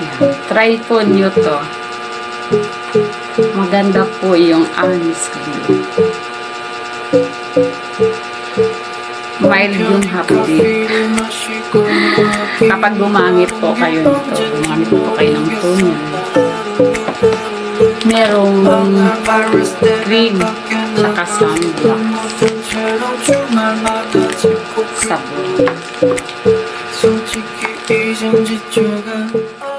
Yan. Try po nyo to. Maganda po yung anis glue. Mild yung hapdi. Kapag gumamit po kayo nito, gumamit po kayo ng toner. Merong cream saka sunblock sabon. 솔직히 이젠 지쳐가